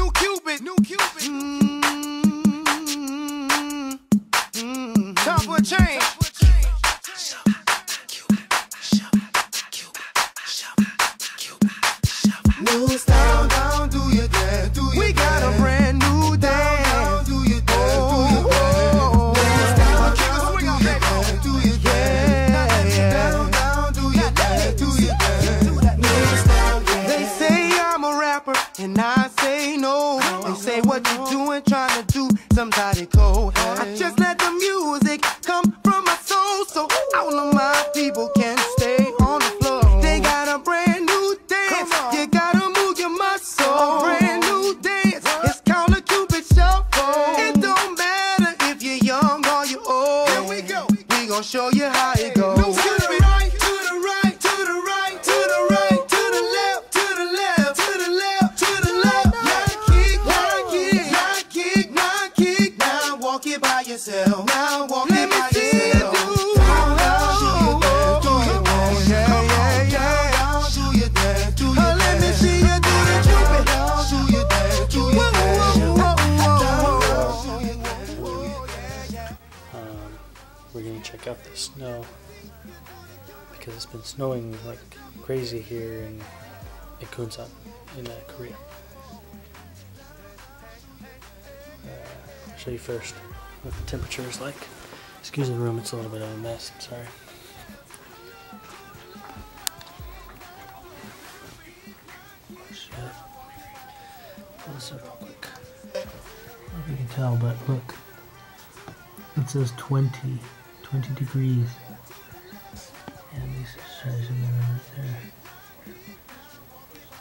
New Cupid, new Cupid. Mm-hmm. Time for a change. Doing, trying to do somebody cold. I just let the music come from my soul, so all of my people can stay on the floor. They got a brand new dance. You gotta move your muscle. Brand new dance. It's called a Cupid Shuffle. It don't matter if you're young or you're old. Here we go. We gon' show you how it goes. It by yourself. Now walk it by yourself. Down, down, do your dance, do your dance. Yeah, yeah, yeah. Down, do your dance, do your dance. Let me see you do the Cupid. Down, do your dance, do your dance. Down, down, do your dance, do your dance. Um, we're gonna check out the snow because it's been snowing like crazy here in, in Kunsan in uh, Korea. Uh, I'll show you first what the temperature is like. Excuse the room, it's a little bit of a mess. I'm sorry. Pull this up real quick. I don't know if you can tell, but look. It says 20, 20 degrees. And these zoom in right there.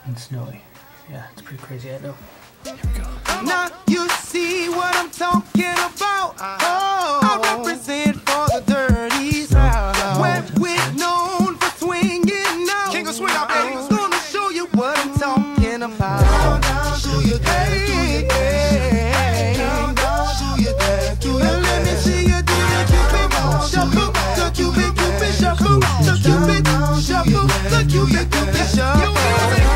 And snowy. Yeah, it's pretty crazy, I know. Here we go. Now you see what I'm talking about. Oh, I represent for the dirty south. Where we're known for swinging now. King of swing out, baby. I'm gonna show you what I'm talking about. Down, down, do your dance, do your dance. Down, down, do your dance, do your dance. Let me see you do the Cupid shuffle, the Cupid Cupid shuffle, the Cupid shuffle, the Cupid Cupid shuffle.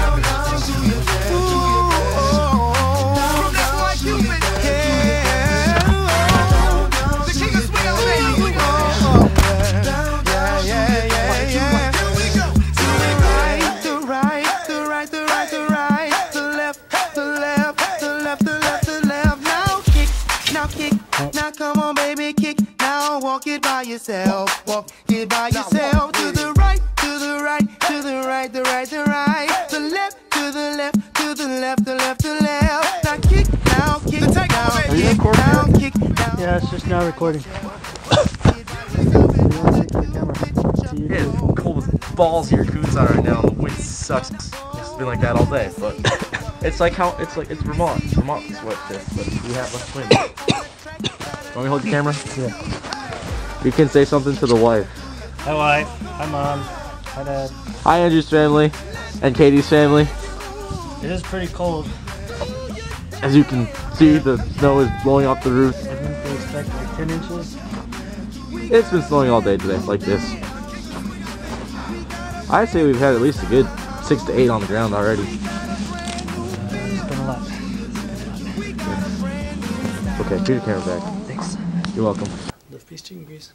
Now come on, baby, kick. Now walk it by yourself, walk it by yourself. To the right, to the right, to the right, the right, the right, To the left, to the left, to the left, the left, the left. Now kick, now kick, now Are you kick, now kick, now. Yeah, it's just now recording. Yeah, it's cold with balls here, Kunsan right now. The wind sucks. It's been like that all day, but it's like how it's like it's Vermont. Vermont is what it is, but we have less wind. Want me to hold the camera? Yeah. You can say something to the wife. Hi, wife. Hi, mom. Hi, dad. Hi, Andrew's family and Katie's family. It is pretty cold. As you can see, the snow is blowing off the roof. I think they expect like 10 inches. It's been snowing all day today, like this. I'd say we've had at least a good six to eight on the ground already. Uh, it's been a lot. Okay, put your camera back. Thanks. You're welcome. Live peace, chicken grease.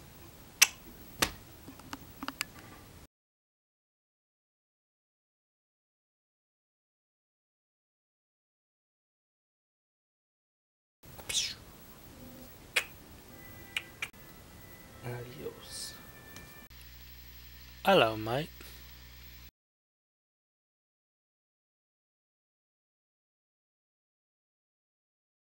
Adios. Hello, mate.